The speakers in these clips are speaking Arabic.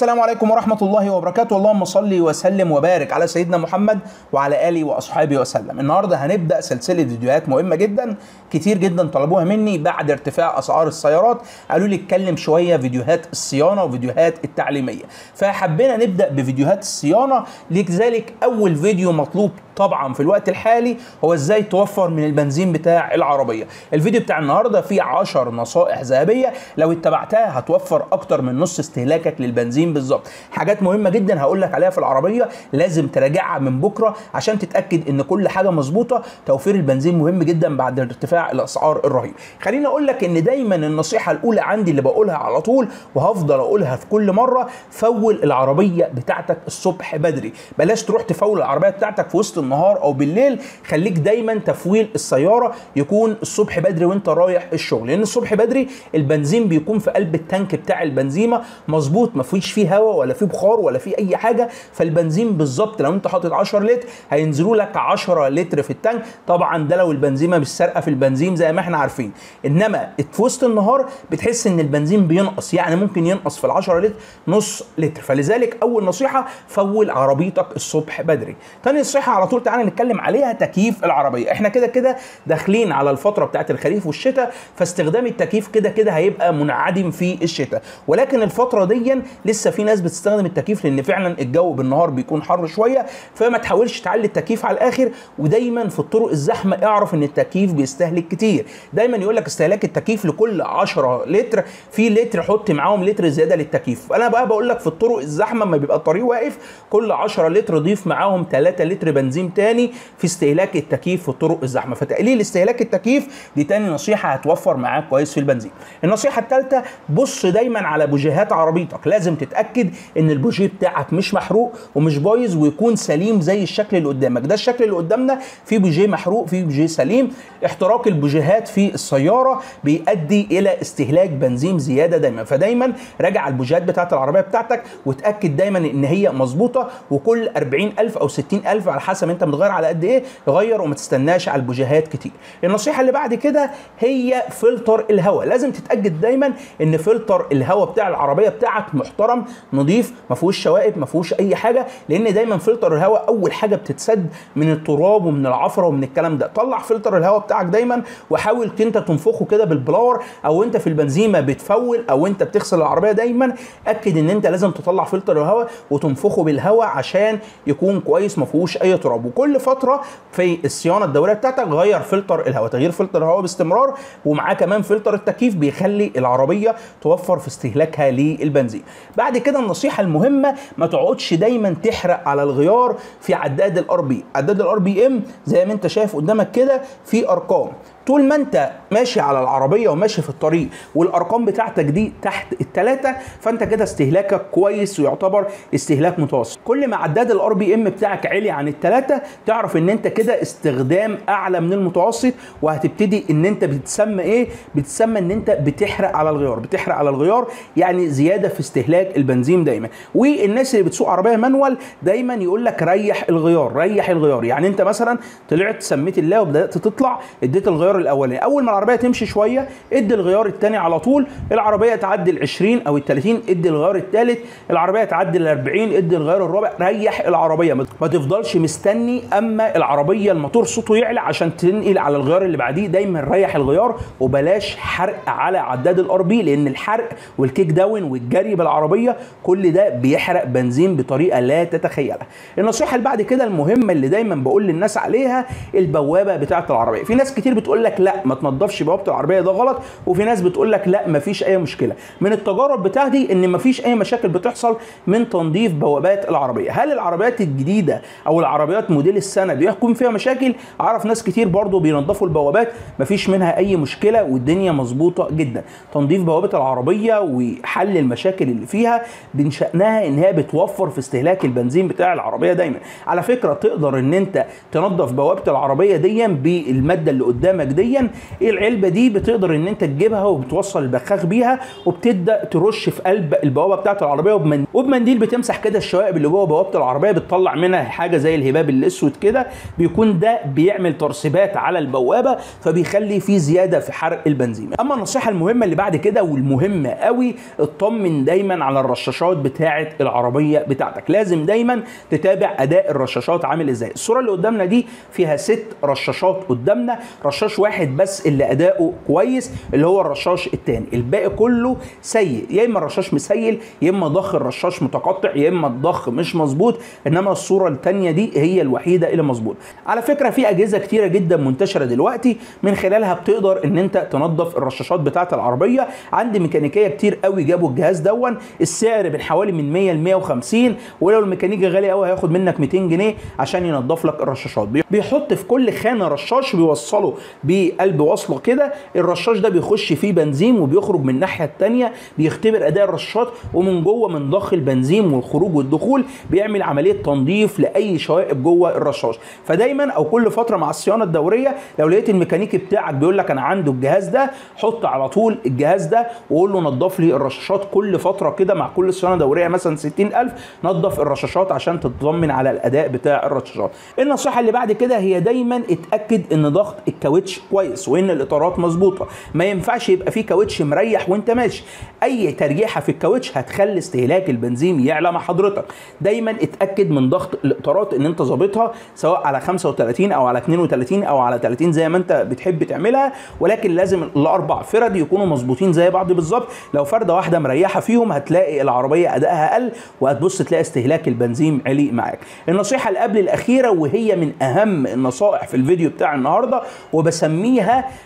السلام عليكم ورحمة الله وبركاته. اللهم صل وسلم وبارك على سيدنا محمد وعلى آله وأصحابه وسلم. النهاردة هنبدأ سلسلة فيديوهات مهمة جدا كتير جدا طلبوها مني بعد ارتفاع أسعار السيارات. قالوا لي اتكلم شوية فيديوهات الصيانة وفيديوهات التعليمية. فحبينا نبدأ بفيديوهات الصيانة. لذلك أول فيديو مطلوب طبعا في الوقت الحالي هو إزاي توفر من البنزين بتاع العربية. الفيديو بتاع النهارده فيه 10 نصائح ذهبية. لو اتبعتها هتوفر أكتر من نص استهلاكك للبنزين بالظبط. حاجات مهمة جدا هقول لك عليها في العربية لازم تراجعها من بكرة عشان تتأكد إن كل حاجة مظبوطة. توفير البنزين مهم جدا بعد ارتفاع الأسعار الرهيب. خليني أقول لك إن دايما النصيحة الأولى عندي اللي بقولها على طول وهفضل أقولها في كل مرة فول العربية بتاعتك الصبح بدري. بلاش تروح تفول العربية بتاعتك في وسط النهار أو بالليل خليك دايما تفويل السيارة يكون الصبح بدري وأنت رايح الشغل. لأن الصبح بدري البنزين بيكون في قلب التانك بتاع البنزيمة مظبوط ما فيش فيه هواء ولا فيه بخار ولا فيه أي حاجة. فالبنزين بالظبط لو أنت حاطط 10 لتر هينزلوا لك 10 لتر في التانك. طبعا ده لو البنزيمة مش سارقة في البنزين زي ما إحنا عارفين. إنما في وسط النهار بتحس إن البنزين بينقص يعني ممكن ينقص في ال 10 لتر نص لتر. فلذلك أول نصيحة فول عربيتك الصبح بدري. تاني نصيحة على طول تعالى نتكلم عليها تكييف العربية. إحنا كده كده داخلين على الفترة بتاعت الخريف والشتاء فاستخدام التكييف كده كده هيبقى منعدم في الشتاء. ولكن الفترة دي لسه في ناس بتستخدم التكييف لأن فعلا الجو بالنهار بيكون حر شوية فما تحاولش تعلي التكييف على الآخر. ودايما في الطرق الزحمة اعرف إن التكييف بيستهلك كتير. دايما يقول لك استهلاك التكييف لكل 10 لتر في لتر حط معاهم لتر زيادة للتكييف. أنا بقى بقول لك في الطرق الزحمة ما بيبقى الطريق واقف كل 10 لتر ضيف معاهم 3 لتر بنزين تاني في استهلاك التكييف في الطرق الزحمة. فتقليل استهلاك التكييف دي تاني نصيحة هتوفر معاك كويس في البنزين. النصيحة الثالثه بص دايما على بوجيهات عربيتك. لازم تتأكد إن البوجيه بتاعك مش محروق ومش بايظ ويكون سليم زي الشكل اللي قدامك. ده الشكل اللي قدامنا في بوجيه محروق في بوجيه سليم. احتراق البوجيهات في السيارة بيؤدي إلى استهلاك بنزين زيادة دايما. فدايما راجع البوجيهات بتاعت العربية بتاعتك وتأكد دايما إن هي مظبوطة وكل 40000 أو 60000 على حسب أنت متغير على قد إيه؟ غير وما تستناش على البوجيهات كتير. النصيحة اللي بعد كده هي فلتر الهواء. لازم تتأكد دايما إن فلتر الهواء بتاع العربية بتاعك محترم نظيف ما فيهوش شوائب ما فيهوش أي حاجة لأن دايما فلتر الهواء أول حاجة بتتسد من التراب ومن العفرة ومن الكلام ده. طلع فلتر الهواء بتاعك دايما وحاول انت تنفخه كده بال blower أو أنت في البنزينة بتفول أو أنت بتغسل العربية دايما أكد إن أنت لازم تطلع فلتر الهواء وتنفخه بالهواء عشان يكون كويس ما فيهوش أي تراب. وكل فترة في الصيانة الدوريه بتاعتك غير فلتر الهواء تغيير فلتر الهواء باستمرار ومعاه كمان فلتر التكييف بيخلي العربية توفر في استهلاكها للبنزين. بعد كده النصيحة المهمة ما تقعدش دايما تحرق على الغيار في عداد ال RP عداد ال RPM زي ما انت شايف قدامك كده في أرقام. طول ما انت ماشي على العربية وماشي في الطريق والأرقام بتاعتك دي تحت الثلاثه فانت كده استهلاكك كويس ويعتبر استهلاك متوسط. كل ما عداد ال RPM بتاعك عالي عن الثلاثه تعرف ان انت كده استخدام أعلى من المتوسط وهتبتدي ان انت بتسمى إيه؟ بتسمى ان انت بتحرق على الغيار بتحرق على الغيار يعني زيادة في استهلاك البنزين دايما. والناس اللي بتسوق عربية manual دايما يقول لك ريح الغيار ريح الغيار. يعني انت مثلا طلعت سميت الله وبدأت تطلع اديت الغيار الأولاني. أول ما العربية تمشي شوية إدي الغيار الثاني على طول. العربية تعدي ال 20 أو ال 30 إدي الغيار الثالث العربية تعدي ال 40 إدي الغيار الرابع. ريح العربية. ما تفضلش مستني أما العربية الموتور صوته يعلى عشان تنقل على الغيار اللي بعديه. دايما ريح الغيار وبلاش حرق على عداد ال RP لأن الحرق وال kick down والجري بالعربية كل ده بيحرق بنزين بطريقة لا تتخيلها. النصيحة اللي بعد كده المهمة اللي دايما بقول للناس عليها البوابة بتاعة العربية. في ناس كتير بتقول لك لا ما تنضفش بوابة العربية ده غلط. وفي ناس بتقول لك لا ما فيش أي مشكلة. من التجارب بتاعتي إن ما فيش أي مشاكل بتحصل من تنظيف بوابات العربية. هل العربيات الجديدة أو العربيات موديل السنة بيكون فيها مشاكل؟ أعرف ناس كتير برضو بينظفوا البوابات ما فيش منها أي مشكلة والدنيا مظبوطة جدا. تنظيف بوابة العربية وحل المشاكل اللي فيها من شانها إن هي بتوفر في استهلاك البنزين بتاع العربية دايما. على فكرة تقدر إن أنت تنظف بوابة العربية دي بالمادة اللي قدامك ديا العلبة دي؟ بتقدر إن أنت تجيبها وبتوصل البخاخ بيها وبتبدأ ترش في قلب البوابة بتاعة العربية. وبمن... وبمنديل بتمسح كده الشوائب اللي جوه بوابة العربية بتطلع منها حاجة زي الهباب الأسود كده. بيكون ده بيعمل ترسبات على البوابة فبيخلي في زيادة في حرق البنزين. أما النصيحة المهمة اللي بعد كده والمهمة قوي اطمن دايما على الرشاشات بتاعة العربية بتاعتك. لازم دايما تتابع أداء الرشاشات عامل إزاي. الصورة اللي قدامنا دي فيها ست رشاشات قدامنا. رشاش واحد بس اللي أداؤه كويس اللي هو الرشاش الثاني الباقي كله سيء. يا إما الرشاش مسيل يا إما ضخ الرشاش متقطع يا إما الضخ مش مظبوط. إنما الصورة الثانية دي هي الوحيدة اللي مظبوط على فكرة في أجهزة كتيرة جدا منتشرة دلوقتي. من خلالها بتقدر إن أنت تنظف الرشاشات بتاعة العربية. عندي ميكانيكية كتير قوي جابوا الجهاز دون السعر من حوالي من 100 ل 150 ولو الميكانيكي غالي قوي هياخد منك 200 جنيه عشان ينظف لك الرشاشات. بيحط في كل خانة رشاش بيوصله. بقلب وصله كده الرشاش ده بيخش فيه بنزين وبيخرج من الناحية الثانية بيختبر أداء الرشاشات ومن جوه من ضخ البنزين والخروج والدخول بيعمل عملية تنظيف لأي شوائب جوه الرشاش. فدايما أو كل فترة مع الصيانة الدورية لو لقيت الميكانيكي بتاعك بيقول لك أنا عنده الجهاز ده حط على طول الجهاز ده وقول له نظف لي الرشاشات كل فترة كده مع كل صيانة دورية مثلا 60000 نظف الرشاشات عشان تطمن على الأداء بتاع الرشاشات. النصيحة اللي بعد كده هي دايما اتأكد إن ضغط الكاوتش كويس وإن الإطارات مظبوطة. ما ينفعش يبقى في كاوتش مريح وإنت ماشي. أي ترجيحه في الكاوتش هتخلي استهلاك البنزين يعلى مع حضرتك. دايما اتأكد من ضغط الإطارات إن إنت ظابطها سواء على 35 أو على 32 أو على 30 زي ما إنت بتحب تعملها. ولكن لازم الأربع فرد يكونوا مظبوطين زي بعض بالظبط. لو فردة واحدة مريحة فيهم هتلاقي العربية أدائها قل وهتبص تلاقي استهلاك البنزين علي معاك. النصيحة اللي قبل الأخيرة وهي من أهم النصائح في الفيديو بتاع النهارده وبسميها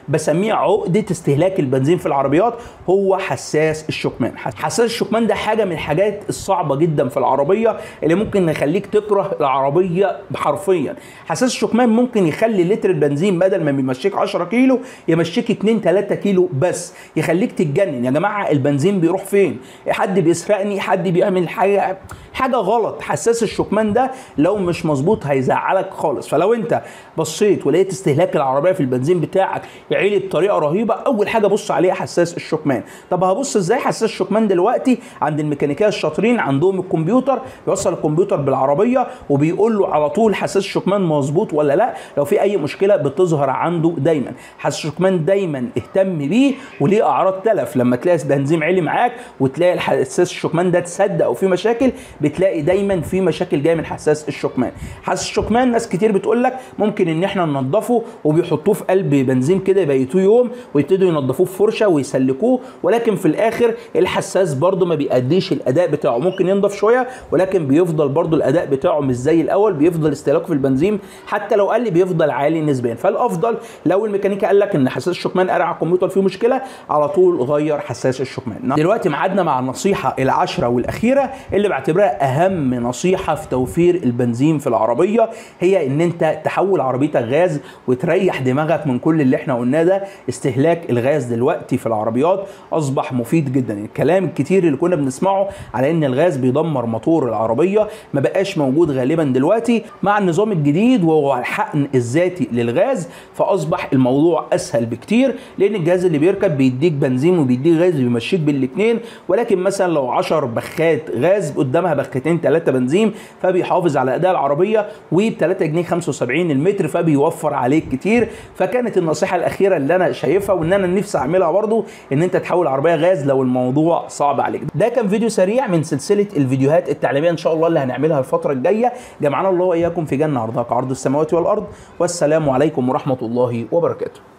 بسميها عقدة استهلاك البنزين في العربيات هو حساس الشكمان. حساس الشكمان ده حاجة من الحاجات الصعبة جدا في العربية اللي ممكن يخليك تكره العربية حرفيا. حساس الشكمان ممكن يخلي لتر البنزين بدل ما بيمشيك 10 كيلو يمشيك 2 3 كيلو بس. يخليك تتجنن. يا جماعة البنزين بيروح فين؟ حد بيسرقني حد بيعمل حاجة حاجة غلط. حساس الشكمان ده لو مش مظبوط هيزعلك خالص. فلو انت بصيت ولقيت استهلاك العربية في البنزين بتاعك يعلي بطريقة رهيبة أول حاجة بص عليها حساس الشكمان طب هبص إزاي حساس الشكمان دلوقتي؟ عند الميكانيكية الشاطرين عندهم الكمبيوتر بيوصل الكمبيوتر بالعربية وبيقول له على طول حساس الشكمان مظبوط ولا لأ. لو في أي مشكلة بتظهر عنده دايما. حساس الشكمان دايما اهتم بيه وليه أعراض تلف. لما تلاقي بنزين عالي معاك وتلاقي حساس الشكمان ده تصدق أو في مشاكل بتلاقي دايما في مشاكل جاية من حساس الشكمان. حساس الشكمان ناس كتير بتقول لك ممكن إن إحنا ننضفه وبيحطوه في قلب بنزين كده يبيتوه يوم ويبتدوا ينضفوه فرشة ويسلكوه ولكن في الآخر الحساس برده ما بيأديش الأداء بتاعه. ممكن ينضف شوية ولكن بيفضل برده الأداء بتاعه مش زي الأول بيفضل استهلاكه في البنزين حتى لو قل بيفضل عالي نسبيا. فالأفضل لو الميكانيكا قال لك إن حساس الشكمان على الكمبيوتر فيه مشكلة على طول غير حساس الشكمان. دلوقتي معادنا مع النصيحة العاشره والأخيرة اللي بعتبرها أهم نصيحة في توفير البنزين في العربية هي إن أنت تحول عربيتك غاز وتريح دماغك من كل اللي إحنا قلناه ده استهلاك الغاز دلوقتي في العربيات أصبح مفيد جدا. الكلام الكتير اللي كنا بنسمعه على إن الغاز بيدمر موتور العربية ما بقاش موجود غالبا دلوقتي مع النظام الجديد وهو الحقن الذاتي للغاز فأصبح الموضوع أسهل بكتير لأن الجهاز اللي بيركب بيديك بنزين وبيديك غاز بيمشيك بالاثنين ولكن مثلا لو 10 بخات غاز قدامها بختين ثلاثة بنزين فبيحافظ على أداء العربية وب 3 جنيه 75 المتر فبيوفر عليك كتير. فكانت النصيحة الأخيرة اللي أنا شايفها وإن أنا نفسي أعملها برضو إن أنت تحول عربية غاز لو الموضوع صعب عليك. ده كان فيديو سريع من سلسلة الفيديوهات التعليمية إن شاء الله اللي هنعملها الفترة الجاية. جمعنا الله وإياكم في جنة عرضها كعرض السماوات والأرض. والسلام عليكم ورحمة الله وبركاته.